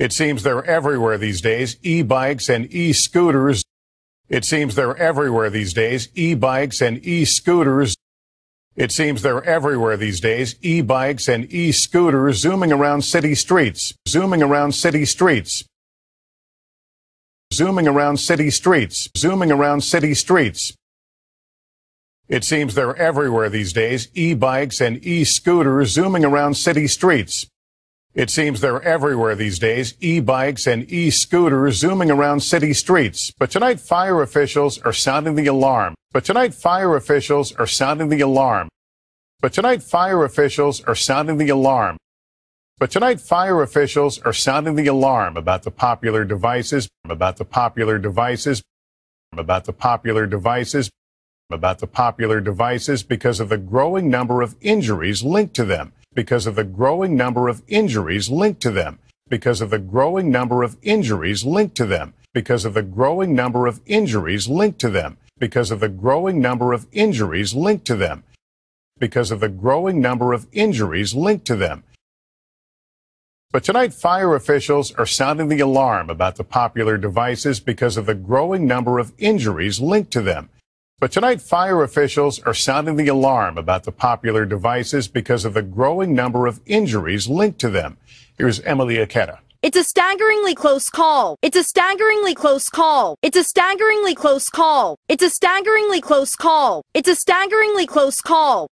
It seems they're everywhere these days, e-bikes and e-scooters. It seems they're everywhere these days, e-bikes and e-scooters. It seems they're everywhere these days, e-bikes and e-scooters zooming around city streets, zooming around city streets, zooming around city streets, zooming around city streets. It seems they're everywhere these days, e-bikes and e-scooters zooming around city streets. It seems they're everywhere these days, e-bikes and e-scooters zooming around city streets. But tonight, fire officials are sounding the alarm. But tonight, fire officials are sounding the alarm. But tonight, fire officials are sounding the alarm. But tonight, fire officials are sounding the alarm about the popular devices, about the popular devices, about the popular devices, about the popular devices because of the growing number of injuries linked to them because of the growing number of injuries linked to them, because of the growing number of injuries linked to them, because of the growing number of injuries linked to them, because of the growing number of injuries linked to them, because of the growing number of injuries linked to them. But tonight, fire officials are sounding the alarm about the popular devices because of the growing number of injuries linked to them. But tonight, fire officials are sounding the alarm about the popular devices because of the growing number of injuries linked to them. Here's Emily Ikeda. It's a staggeringly close call. It's a staggeringly close call. It's a staggeringly close call. It's a staggeringly close call. It's a staggeringly close call.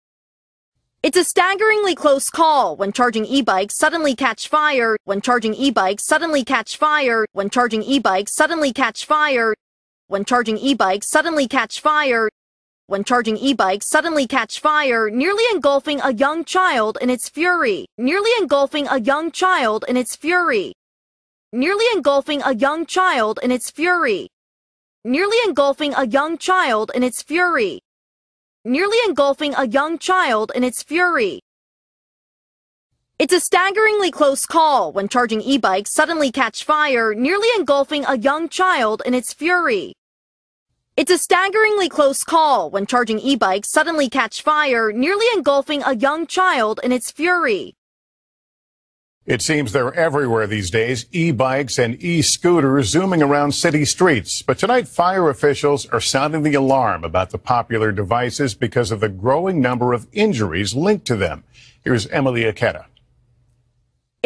It's a staggeringly close call when charging e-bikes suddenly catch fire, when charging e-bikes suddenly catch fire, when charging e-bikes suddenly catch fire, when charging e-bikes suddenly catch fire, when charging e-bikes suddenly catch fire, nearly engulfing a young child in its fury, nearly engulfing a young child in its fury, nearly engulfing a young child in its fury, nearly engulfing a young child in its fury, nearly engulfing a young child in its fury. It's a staggeringly close call when charging e-bikes suddenly catch fire, nearly engulfing a young child in its fury. It's a staggeringly close call when charging e-bikes suddenly catch fire, nearly engulfing a young child in its fury. It seems they're everywhere these days, e-bikes and e-scooters zooming around city streets. But tonight, fire officials are sounding the alarm about the popular devices because of the growing number of injuries linked to them. Here's Emily Ikeda.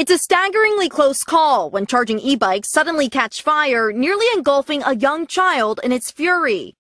It's a staggeringly close call when charging e-bikes suddenly catch fire, nearly engulfing a young child in its fury.